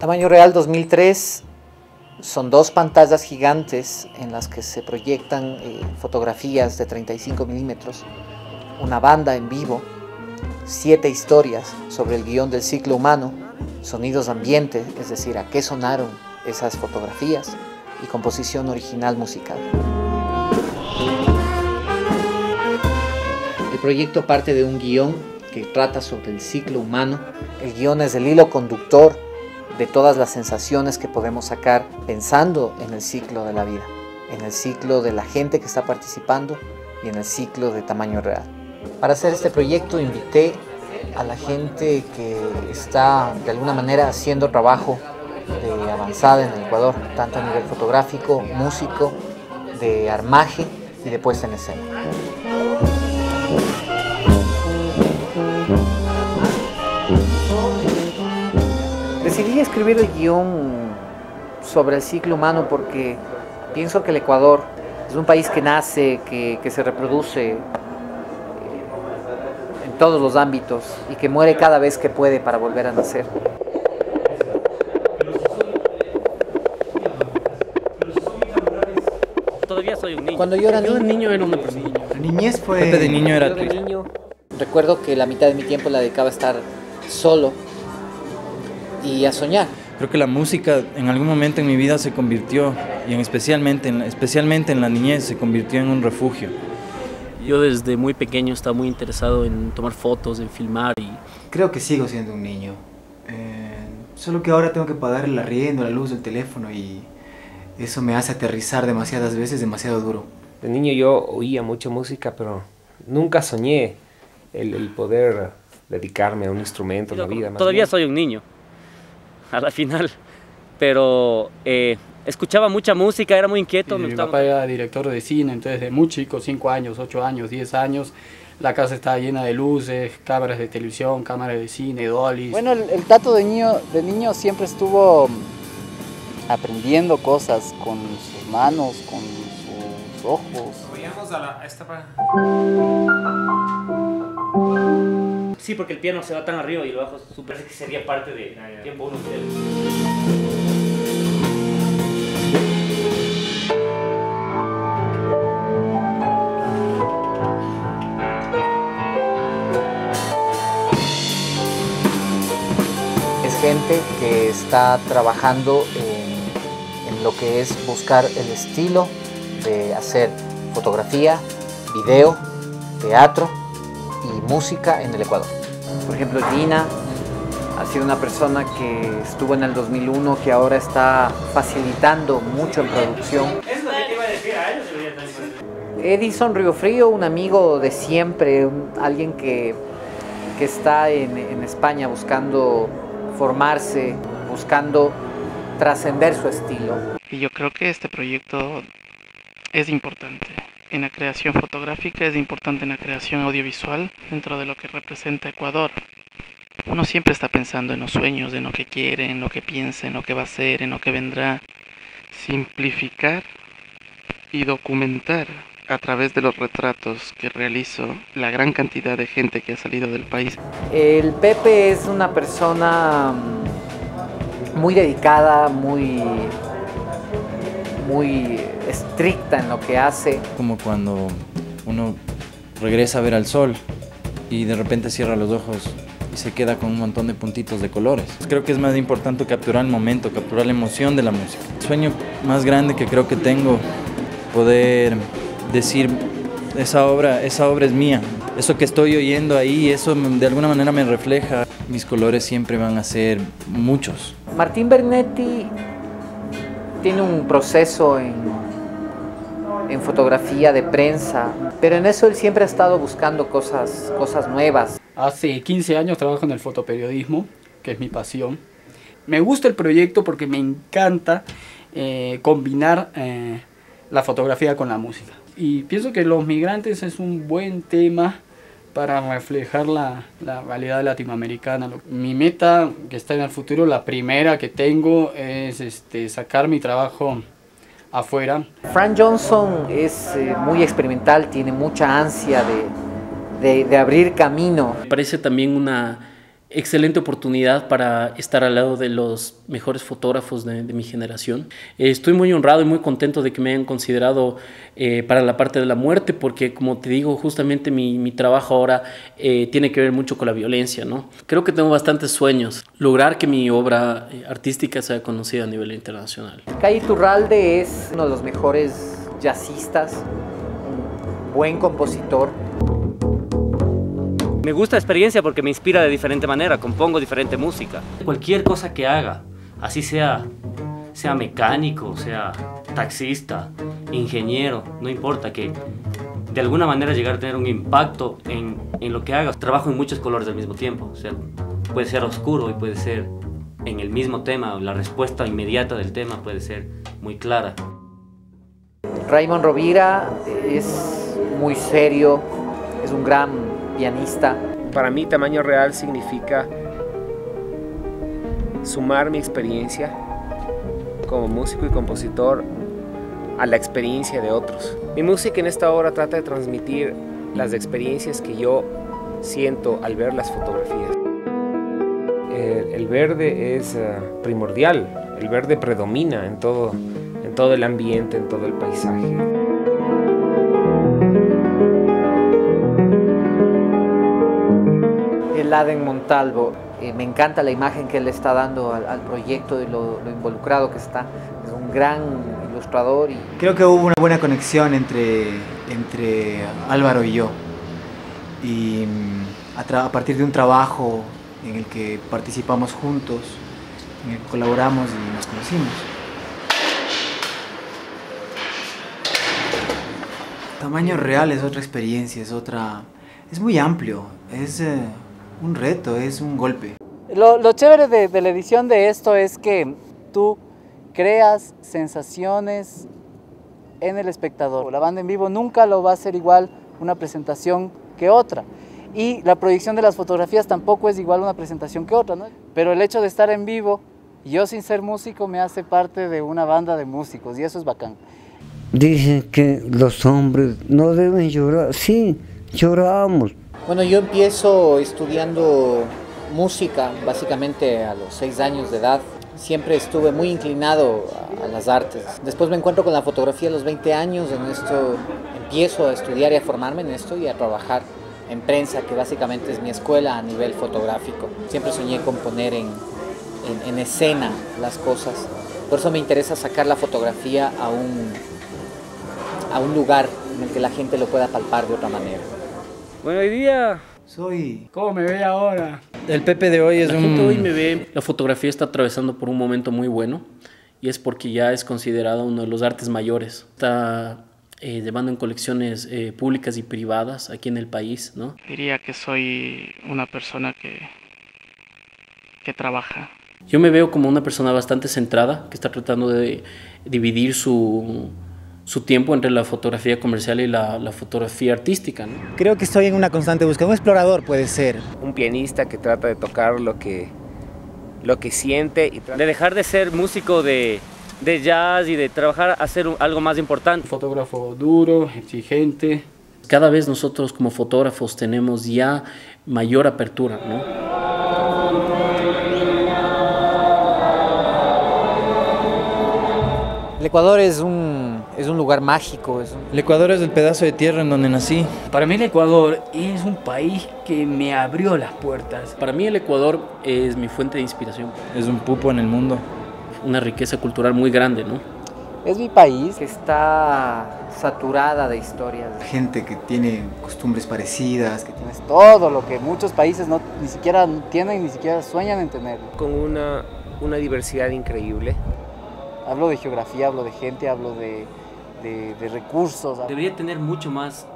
Tamaño real 2003 son dos pantallas gigantes en las que se proyectan eh, fotografías de 35 milímetros, una banda en vivo, siete historias sobre el guion del ciclo humano, sonidos ambiente, es decir, a qué sonaron esas fotografías y composición original musical. El proyecto parte de un guion que trata sobre el ciclo humano. El guion es el hilo conductor de todas las sensaciones que podemos sacar pensando en el ciclo de la vida, en el ciclo de la gente que está participando y en el ciclo de tamaño real. Para hacer este proyecto invité a la gente que está de alguna manera haciendo trabajo de avanzada en el Ecuador, tanto a nivel fotográfico, músico, de armaje y de puesta en escena. Decidí escribir el guion sobre el ciclo humano porque pienso que el Ecuador es un país que nace, que, que se reproduce eh, en todos los ámbitos y que muere cada vez que puede para volver a nacer. Todavía soy un niño. Cuando yo era Yo de niño, niño era una persona. La niñez fue... De niño era Yo triste. niño recuerdo que la mitad de mi tiempo la dedicaba a estar solo y a soñar. Creo que la música en algún momento en mi vida se convirtió, y en especialmente, en, especialmente en la niñez, se convirtió en un refugio. Yo desde muy pequeño estaba muy interesado en tomar fotos, en filmar y Creo que sigo siendo un niño. Eh, solo que ahora tengo que pagar el arriendo, la luz del teléfono y eso me hace aterrizar demasiadas veces, demasiado duro. De niño yo oía mucha música, pero nunca soñé el, el poder dedicarme a un instrumento en la vida. más todavía bien. soy un niño, a la final. Pero eh, escuchaba mucha música, era muy inquieto. me Mi gustaba- papá era director de cine, entonces de muy chico, 5 años, 8 años, 10 años, la casa estaba llena de luces, cámaras de televisión, cámaras de cine, dollies. Bueno, el, el Tato de niño, de niño siempre estuvo mm, aprendiendo cosas con sus manos, con sus ojos. Sí, porque el piano se va tan arriba y lo bajo súper. Parece que sería parte de tiempo uno de Es gente que está trabajando en, en lo que es buscar el estilo de hacer fotografía, video, teatro música en el Ecuador. Por ejemplo, Gina ha sido una persona que estuvo en el 2001, que ahora está facilitando mucho en producción. Es lo que te iba a decir a ellos, debería también. Edison Río Frío, un amigo de siempre, un- alguien que, que está en, en España buscando formarse, buscando trascender su estilo. Y yo creo que este proyecto es importante. En la creación fotográfica es importante en la creación audiovisual dentro de lo que representa Ecuador. Uno siempre está pensando en los sueños, en lo que quiere, en lo que piensa, en lo que va a ser, en lo que vendrá. Simplificar y documentar a través de los retratos que realizo la gran cantidad de gente que ha salido del país. El Pepe es una persona mm, muy dedicada, muy, muy estricta en lo que hace. Como cuando uno regresa a ver al sol y de repente cierra los ojos y se queda con un montón de puntitos de colores. Creo que es más importante capturar el momento, capturar la emoción de la música. El sueño más grande que creo que tengo, poder decir, esa obra, esa obra es mía. Eso que estoy oyendo ahí, eso de alguna manera me refleja. Mis colores siempre van a ser muchos. Martín Bernetti tiene un proceso en, en fotografía de prensa, pero en eso él siempre ha estado buscando cosas, cosas nuevas. Hace 15 años trabajo en el fotoperiodismo, que es mi pasión. Me gusta el proyecto porque me encanta eh, combinar eh, la fotografía con la música. Y pienso que Los Migrantes es un buen tema para reflejar la, la realidad latinoamericana. Mi meta que está en el futuro, la primera que tengo, es este, sacar mi trabajo afuera. Frank Johnson es eh, muy experimental, tiene mucha ansia de, de- de abrir camino. Parece también una excelente oportunidad para estar al lado de los mejores fotógrafos de, mi generación. Eh, estoy muy honrado y muy contento de que me hayan considerado eh, para la parte de la muerte, porque como te digo, justamente mi, mi trabajo ahora eh, tiene que ver mucho con la violencia. ¿no? Creo que tengo bastantes sueños, lograr que mi obra artística sea conocida a nivel internacional. Calle Turralde es uno de los mejores jazzistas, un buen compositor me gusta la experiencia porque me inspira de diferente manera, compongo diferente música. Cualquier cosa que haga, así sea, sea mecánico, sea taxista, ingeniero, no importa, que de alguna manera llegar a tener un impacto en, en lo que haga. Trabajo en muchos colores al mismo tiempo, o sea, puede ser oscuro y puede ser en el mismo tema, la respuesta inmediata del tema puede ser muy clara. Raymond Rovira es muy serio, es un gran pianista. Para mí tamaño real significa sumar mi experiencia como músico y compositor a la experiencia de otros. Mi música en esta obra trata de transmitir las experiencias que yo siento al ver las fotografías. El, verde es eh, primordial, el verde predomina en todo, en todo el ambiente, en todo el paisaje. Laden Montalvo. Eh, me encanta la imagen que él está dando al, proyecto y lo, involucrado que está. Es un gran ilustrador. Y... Creo que hubo una buena conexión entre, entre Álvaro y yo. Y mm, a, partir de un trabajo en el que participamos juntos, en el que colaboramos y nos conocimos. Tamaño real es otra experiencia, es otra... Es muy amplio, es... Eh, un reto, es un golpe. Lo, chévere de, la edición de esto es que tú creas sensaciones en el espectador. La banda en vivo nunca lo va a hacer igual una presentación que otra. Y la proyección de las fotografías tampoco es igual una presentación que otra, ¿no? Pero el hecho de estar en vivo, yo sin ser músico me hace parte de una banda de músicos y eso es bacán. Dicen que los hombres no deben llorar. Sí, lloramos, bueno, yo empiezo estudiando música básicamente a los seis años de edad. Siempre estuve muy inclinado a, las artes. Después me encuentro con la fotografía a los 20 años. En esto empiezo a estudiar y a formarme en esto y a trabajar en prensa, que básicamente es mi escuela a nivel fotográfico. Siempre soñé con poner en, en, escena las cosas. Por eso me interesa sacar la fotografía a un lugar en el que la gente lo pueda palpar de otra manera. Bueno, hoy día soy... ¿Cómo me ve ahora? El Pepe de hoy es la un... Gente hoy me ve, la fotografía está atravesando por un momento muy bueno y es porque ya es considerado uno de los artes mayores. Está eh, llevando en colecciones eh, públicas y privadas aquí en el país, ¿no? Diría que soy una persona que, que trabaja. Yo me veo como una persona bastante centrada, que está tratando de dividir su su tiempo entre la fotografía comercial y la, fotografía artística. Creo que estoy en una constante búsqueda, un explorador puede ser. Un pianista que trata de tocar lo que, lo que siente. Y de dejar de ser músico de, de jazz y de trabajar a hacer algo más importante. fotógrafo duro, exigente. Cada vez nosotros como fotógrafos tenemos ya mayor apertura, ¿no? El Ecuador es un es un lugar mágico. El Ecuador es el pedazo de tierra en donde nací. Para mí el Ecuador es un país que me abrió las puertas. Para mí el Ecuador es mi fuente de inspiración. Es un pupo en el mundo. Una riqueza cultural muy grande, ¿no? Es mi país que está saturada de historias. Gente que tiene costumbres parecidas, que tiene todo lo que muchos países no, ni siquiera tienen, ni siquiera sueñan en tener. Con una, una diversidad increíble. Hablo de geografía, hablo de gente, hablo de, de, recursos. Debería tener mucho más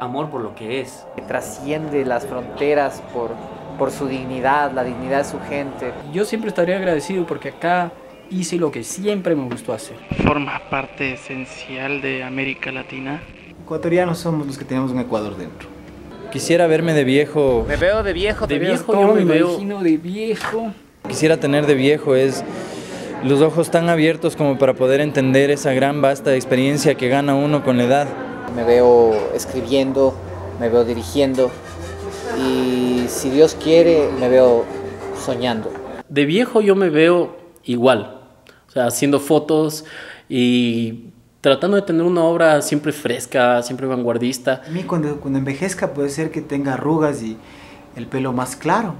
amor por lo que es. Que trasciende las fronteras por, por su dignidad, la dignidad de su gente. Yo siempre estaría agradecido porque acá hice lo que siempre me gustó hacer. Forma parte esencial de América Latina. Ecuatorianos somos los que tenemos un Ecuador dentro. Quisiera verme de viejo. Me veo de viejo, de, viejo. Yo me, me imagino de viejo. Quisiera tener de viejo es los ojos tan abiertos como para poder entender esa gran vasta experiencia que gana uno con la edad. Me veo escribiendo, me veo dirigiendo y si Dios quiere, me veo soñando. De viejo yo me veo igual, o sea, haciendo fotos y tratando de tener una obra siempre fresca, siempre vanguardista. A mí cuando, cuando envejezca puede ser que tenga arrugas y el pelo más claro.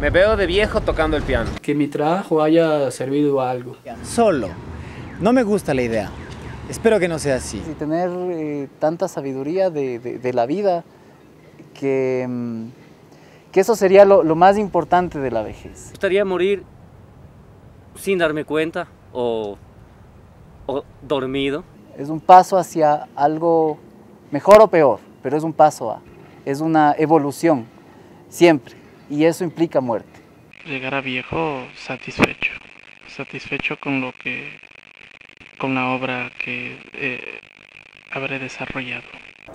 Me veo de viejo tocando el piano. Que mi trabajo haya servido a algo. Solo. No me gusta la idea. Espero que no sea así. Y tener eh, tanta sabiduría de, de, de, la vida que, mm, que eso sería lo, lo, más importante de la vejez. Me gustaría morir sin darme cuenta o, o dormido. Es un paso hacia algo mejor o peor, pero es un paso a, es una evolución, siempre, y eso implica muerte. Llegar a viejo satisfecho, satisfecho con lo que con la obra que eh, habré desarrollado.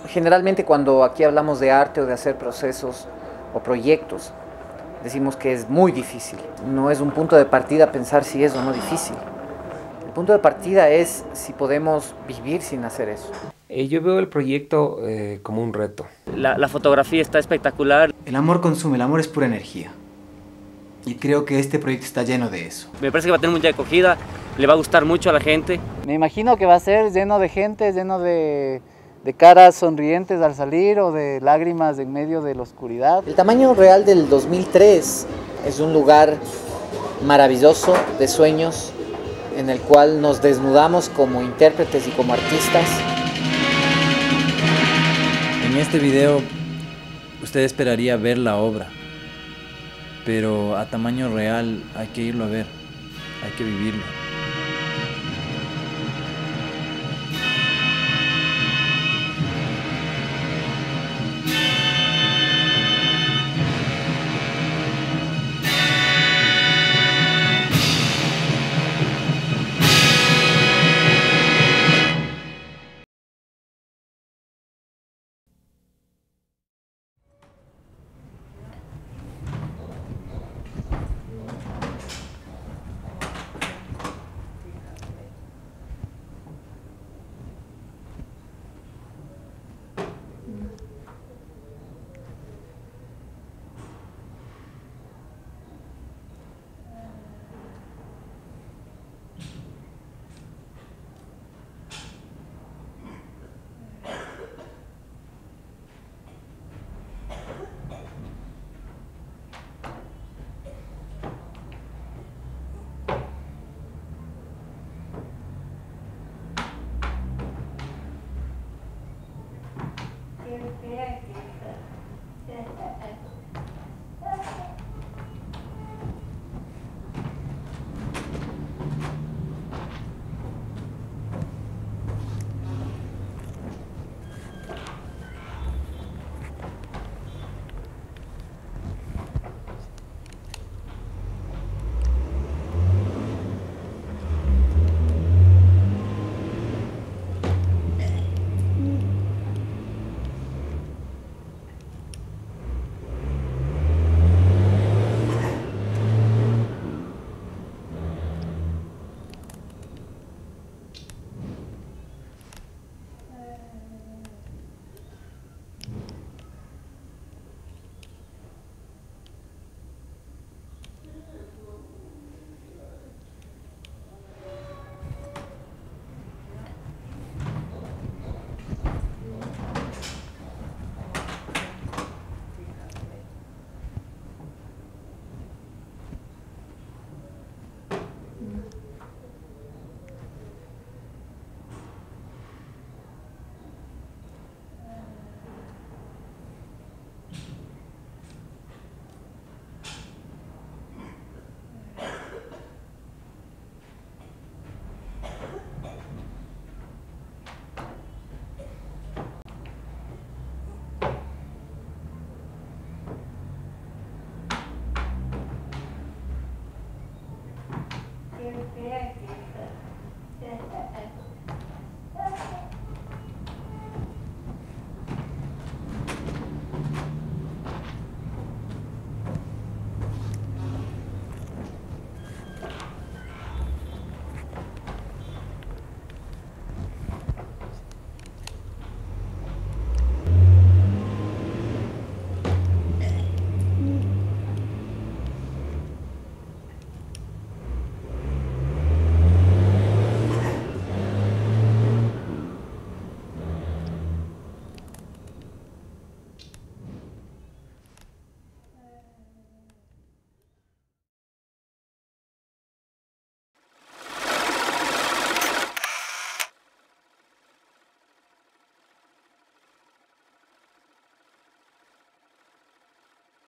Generalmente cuando aquí hablamos de arte o de hacer procesos o proyectos, decimos que es muy difícil. No es un punto de partida pensar si es o no difícil. El punto de partida es si podemos vivir sin hacer eso. Eh, yo veo el proyecto eh, como un reto. La, la fotografía está espectacular. El amor consume, el amor es pura energía. Y creo que este proyecto está lleno de eso. Me parece que va a tener mucha acogida, le va a gustar mucho a la gente. Me imagino que va a ser lleno de gente, lleno de, de caras sonrientes al salir o de lágrimas en medio de la oscuridad. El tamaño real del 2003 es un lugar maravilloso de sueños en el cual nos desnudamos como intérpretes y como artistas. En este video usted esperaría ver la obra, pero a tamaño real hay que irlo a ver, hay que vivirlo.